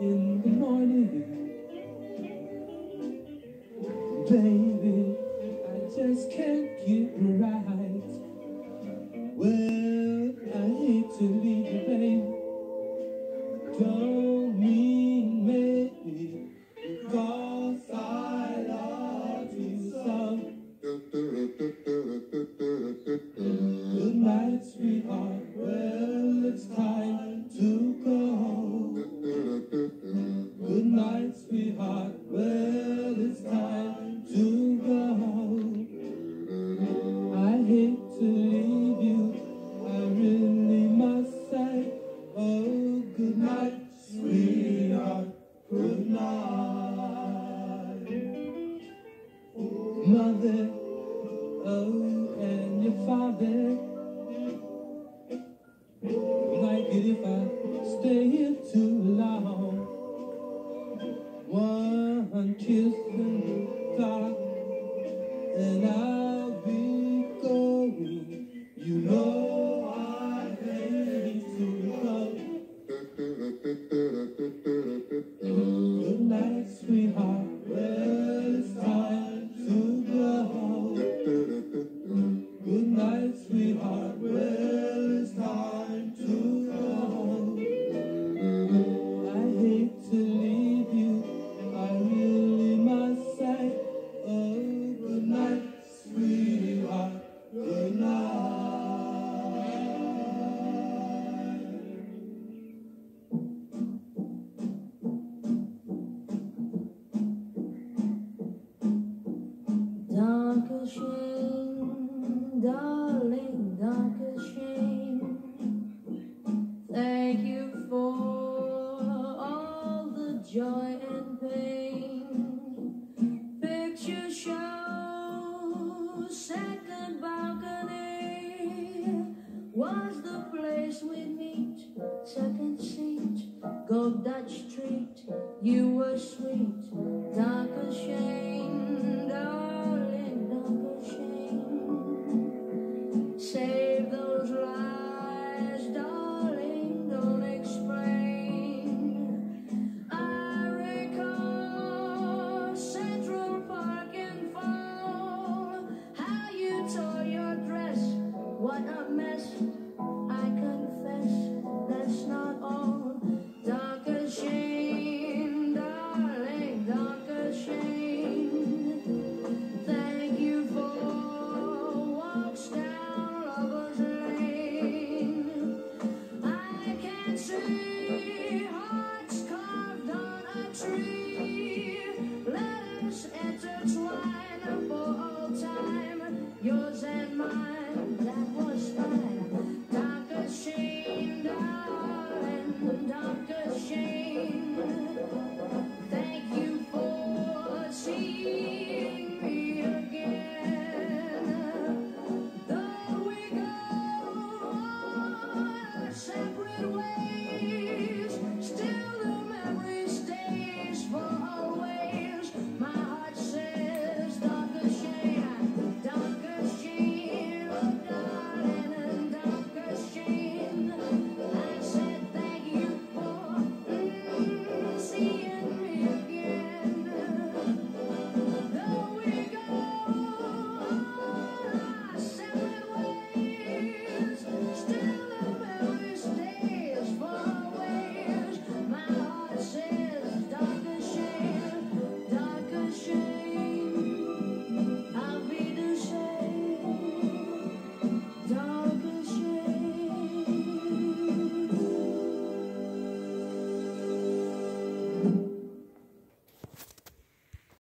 in the morning. Baby, I just can't get right. Well, I hate to leave you, baby. Don't mean maybe because I love you so. Good night, sweetheart. Well, it's time Mother, oh, and your father. Like it if I stay here too long. One kiss the dark, and I'll Thank you for all the joy and pain. Picture show, second balcony was the place we meet. Second seat, go Dutch Street. You were sweet, lies, darling,